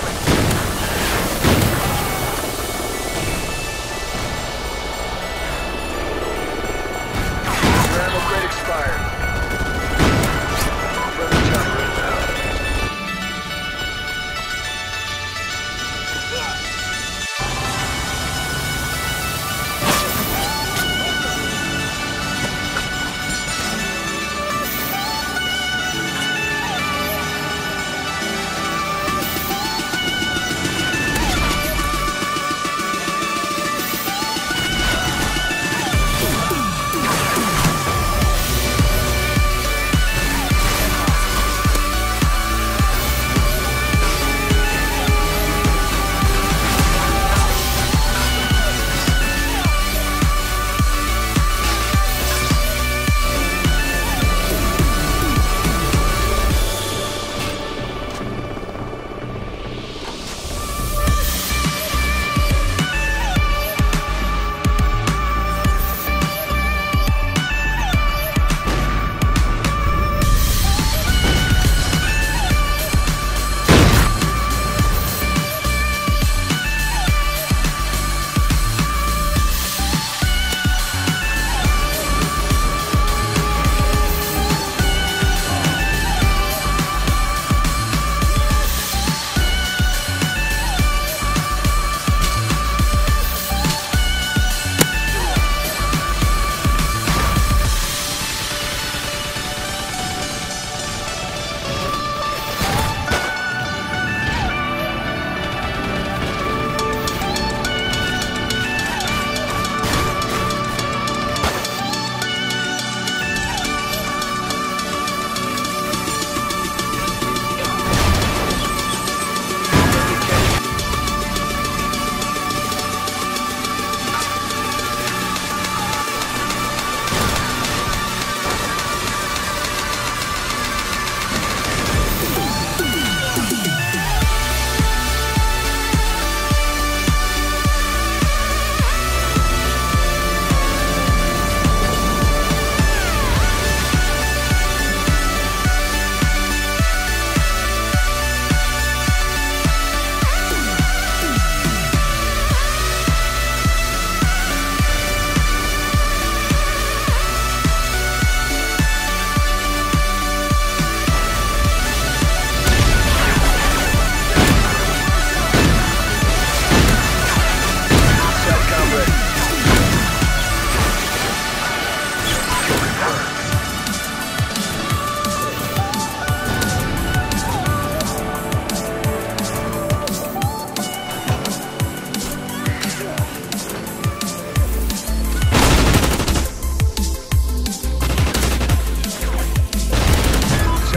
coming.